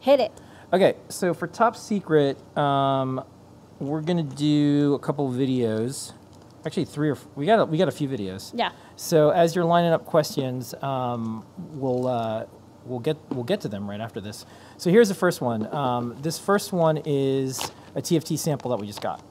Hit it. Okay, so for top secret, um, we're gonna do a couple of videos. Actually, three or f- we got a, we got a few videos. Yeah. So as you're lining up questions, um, we'll uh, we'll get we'll get to them right after this. So here's the first one. Um, this first one is a TFT sample that we just got.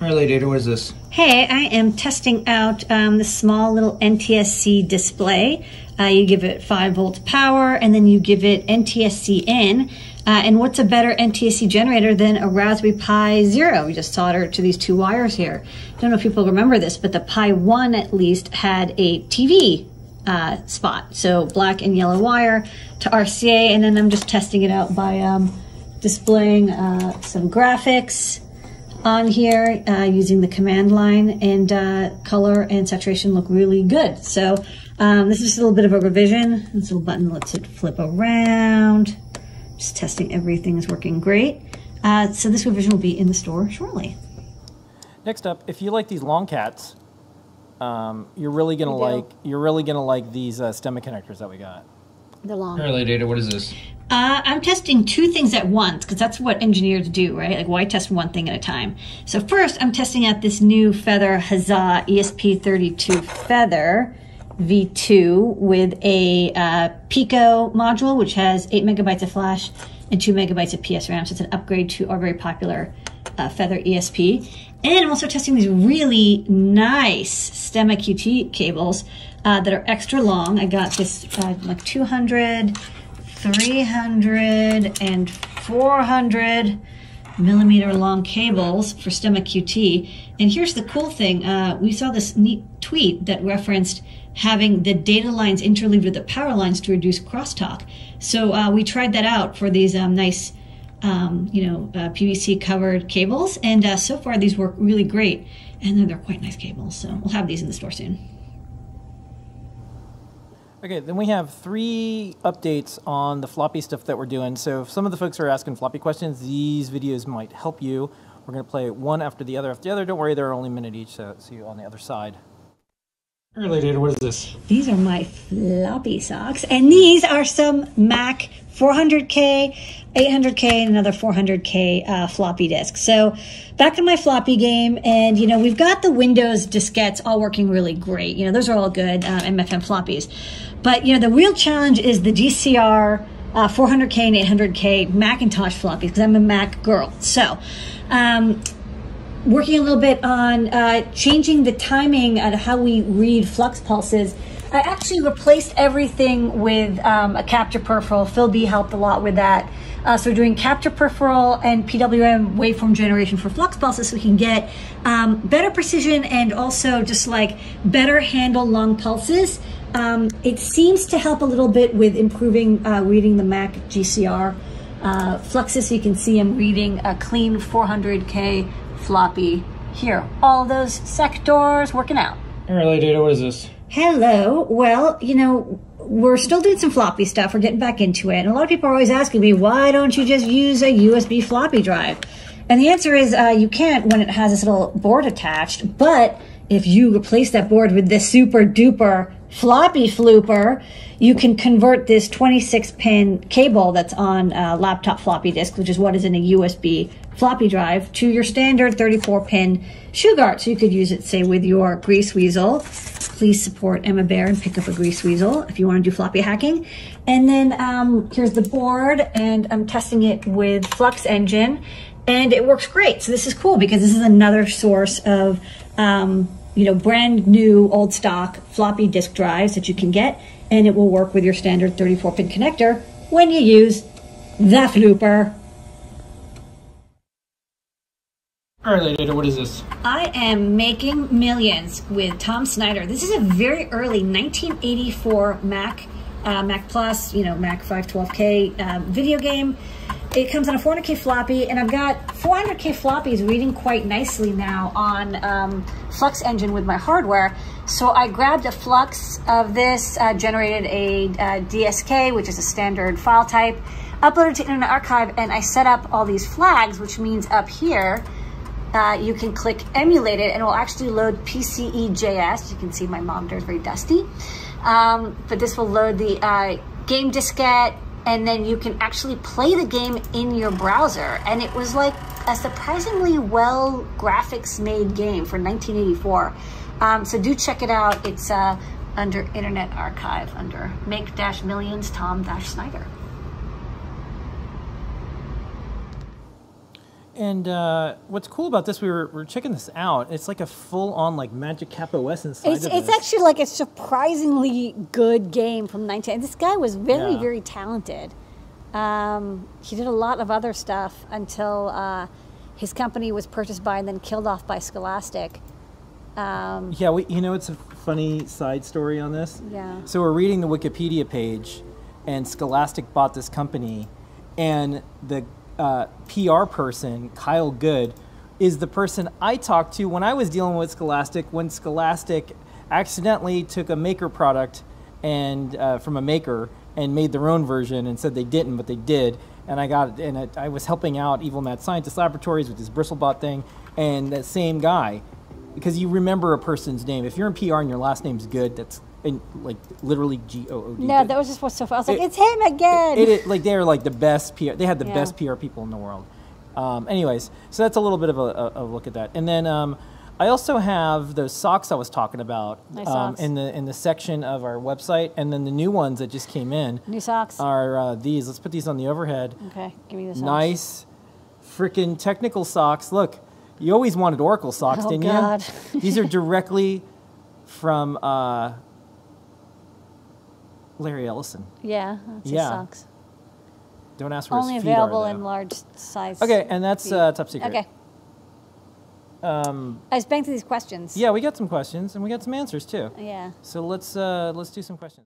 Lady Ada, what is this? Hey, I am testing out um, the small little NTSC display. Uh, you give it 5 volt power and then you give it NTSC in. Uh, and what's a better NTSC generator than a Raspberry Pi Zero? We just solder to these two wires here. I don't know if people remember this, but the Pi 1 at least had a TV uh, spot. So black and yellow wire to RCA. And then I'm just testing it out by um, displaying uh, some graphics on here uh, using the command line and uh, color and saturation look really good. So um, this is just a little bit of a revision. This little button lets it flip around. Just testing everything is working great. Uh, so this revision will be in the store shortly. Next up, if you like these long cats, um, you're really gonna like you're really gonna like these uh, stemma connectors that we got. They're long. Lady Ada, what is this? Uh, I'm testing two things at once because that's what engineers do, right? Like, why test one thing at a time? So first, I'm testing out this new Feather Huzzah ESP32 Feather V2 with a uh, Pico module, which has eight megabytes of flash and two megabytes of PS RAM. So it's an upgrade to our very popular uh, Feather ESP. And I'm also testing these really nice Stemma QT cables uh, that are extra long. I got this uh, like 200, 300, and 400 millimeter long cables for Stemma QT. And here's the cool thing uh, we saw this neat tweet that referenced having the data lines interleaved with the power lines to reduce crosstalk. So uh, we tried that out for these um, nice, um, you know, uh, PVC covered cables. And uh, so far, these work really great. And they're, they're quite nice cables. So we'll have these in the store soon. Okay, then we have three updates on the floppy stuff that we're doing. So if some of the folks are asking floppy questions, these videos might help you. We're going to play one after the other after the other. Don't worry, they're only a minute each, so see you on the other side. Data, what is this? These are my floppy socks, and these are some Mac 400K, 800K, and another 400K uh, floppy disk. So back in my floppy game, and you know we've got the Windows diskettes all working really great. You know those are all good uh, MFM floppies, but you know the real challenge is the GCR. Uh, 400K and 800K Macintosh floppies because I'm a Mac girl. So, um, working a little bit on uh, changing the timing on how we read flux pulses. I actually replaced everything with um, a capture peripheral. Phil B helped a lot with that. Uh, so we're doing capture peripheral and PWM waveform generation for flux pulses so we can get um, better precision and also just like better handle long pulses. Um, it seems to help a little bit with improving uh, reading the Mac GCR uh, fluxes. You can see I'm reading a clean 400K floppy here. All those sectors working out. Lady Ada, what is this? Hello. Well, you know, we're still doing some floppy stuff. We're getting back into it. And a lot of people are always asking me, why don't you just use a USB floppy drive? And the answer is uh, you can't when it has this little board attached. But if you replace that board with this super duper floppy flooper, you can convert this 26 pin cable that's on a laptop floppy disk, which is what is in a USB floppy drive, to your standard 34 pin Shugart. So you could use it, say, with your Greaseweazle. Please support Emma Bear and pick up a Greaseweazle if you want to do floppy hacking. And then um, here's the board, and I'm testing it with FluxEngine, and it works great. So this is cool because this is another source of um, you know, brand new old stock floppy disk drives that you can get, and it will work with your standard 34 pin connector when you use the flooper. Lady Ada, what is this? I am making millions with Tom Snyder. This is a very early 1984 Mac, uh, Mac Plus, you know, Mac 512K uh, video game. It comes on a 400K floppy, and I've got 400K floppies reading quite nicely now on um, FluxEngine with my hardware. So I grabbed a flux of this, uh, generated a uh, DSK, which is a standard file type, uploaded to Internet Archive, and I set up all these flags, which means up here, uh, you can click emulate it and it will actually load PCE.js. You can see my monitor is very dusty. Um, but this will load the uh, game diskette, and then you can actually play the game in your browser. And it was like a surprisingly well graphics made game for 1984. Um, so do check it out. It's uh, under Internet Archive under Make Dash Millions Tom Dash Snyder. And uh, what's cool about this, we were, we were checking this out. It's like a full-on like Magic Cap OS inside It's, it's actually like a surprisingly good game from 19. This guy was very, Yeah. very talented. Um, he did a lot of other stuff until uh, his company was purchased by and then killed off by Scholastic. Um, Yeah, we, you know, it's a funny side story on this. Yeah. So we're reading the Wikipedia page, and Scholastic bought this company, and the uh, PR person, Kyle Good, is the person I talked to when I was dealing with Scholastic when Scholastic accidentally took a maker product and uh, from a maker and made their own version and said they didn't, but they did. And I got and I was helping out Evil Mad Scientist Laboratories with this Bristlebot thing, and that same guy because you remember a person's name. If you're in PR and your last name's good, that's in, like literally G O O D. no, that was just what's so fun. I was like, it's him again. It, it, like they're like the best PR. They had the Yeah. best PR people in the world. Um, anyways, so that's a little bit of a, a, a look at that. And then um, I also have those socks I was talking about Nice um, in the in the section of our website, and then the new ones that just came in New socks. are uh, these. Let's put these on the overhead. okay, give me the socks. Nice, freaking technical socks. Look, you always wanted Oracle socks, Oh, didn't God. you? These are directly from uh, Larry Ellison. Yeah, that's Yeah. socks. Don't ask where Only his feet available are, in large size. Okay, and that's uh, top secret. Okay. Um, I was banging through these questions. yeah, we got some questions and we got some answers too. Yeah. So let's uh, let's do some questions.